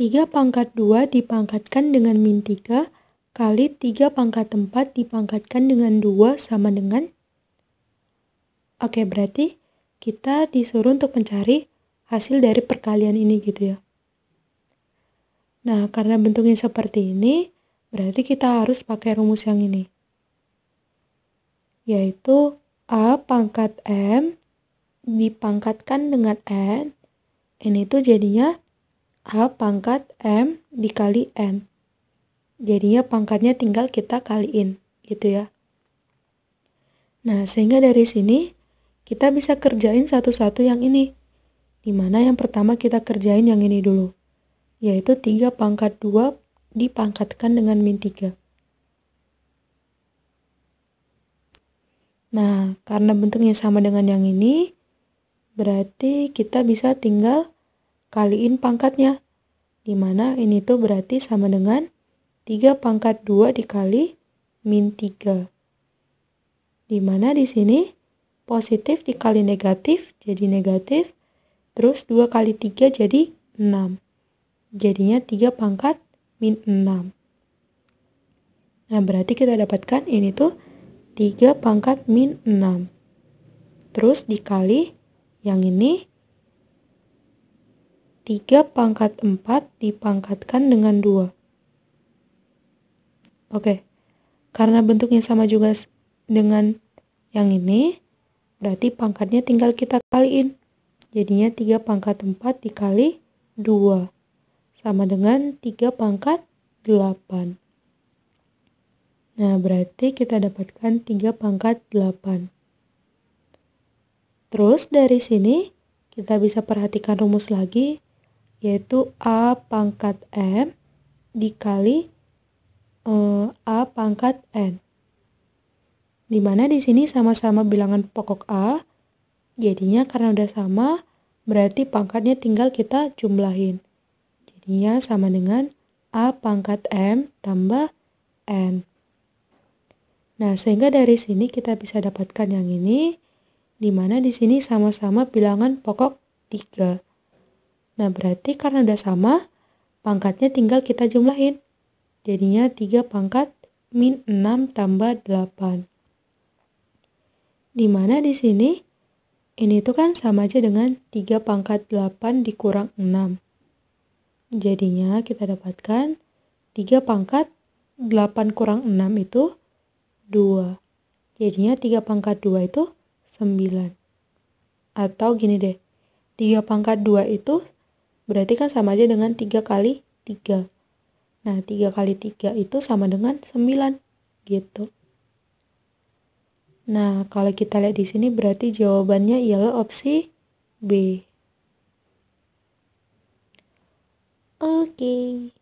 3 pangkat 2 dipangkatkan dengan min 3 kali 3 pangkat 4 dipangkatkan dengan 2 sama dengan Oke, berarti kita disuruh untuk mencari hasil dari perkalian ini gitu ya. Nah, karena bentuknya seperti ini, berarti kita harus pakai rumus yang ini. Yaitu A pangkat M dipangkatkan dengan N, ini tuh jadinya A pangkat M dikali N. Jadinya pangkatnya tinggal kita kaliin, gitu ya. Nah, sehingga dari sini kita bisa kerjain satu-satu yang ini. Di mana yang pertama kita kerjain yang ini dulu. Yaitu 3 pangkat 2 dipangkatkan dengan min 3. Nah, karena bentuknya sama dengan yang ini, berarti kita bisa tinggal kaliin pangkatnya. Di mana ini tuh berarti sama dengan 3 pangkat 2 dikali min 3. Di mana di sini positif dikali negatif jadi negatif. Terus 2 kali 3 jadi 6. Jadinya 3 pangkat min 6. Nah berarti kita dapatkan ini tuh 3 pangkat min 6. Terus dikali yang ini 3 pangkat 4 dipangkatkan dengan 2. Oke, karena bentuknya sama juga dengan yang ini, berarti pangkatnya tinggal kita kaliin. Jadinya 3 pangkat 4 dikali 2, sama dengan 3 pangkat 8. Nah, berarti kita dapatkan 3 pangkat 8. Terus dari sini kita bisa perhatikan rumus lagi yaitu A pangkat M dikali uh, A pangkat N. Di mana di sini sama-sama bilangan pokok A, jadinya karena udah sama, berarti pangkatnya tinggal kita jumlahin. Jadinya sama dengan A pangkat M tambah N. Nah, sehingga dari sini kita bisa dapatkan yang ini, di mana di sini sama-sama bilangan pokok 3. Nah, berarti karena udah sama, pangkatnya tinggal kita jumlahin. Jadinya 3 pangkat min 6 tambah 8. Di mana di sini, ini tuh kan sama aja dengan 3 pangkat 8 dikurang 6. Jadinya kita dapatkan 3 pangkat 8 kurang 6 itu 2. Jadinya 3 pangkat 2 itu 9. Atau gini deh, 3 pangkat 2 itu Berarti kan sama aja dengan 3 kali 3. Nah, 3 kali 3 itu sama dengan 9. Gitu. Nah, kalau kita lihat di sini berarti jawabannya ialah opsi B. Oke. Okay.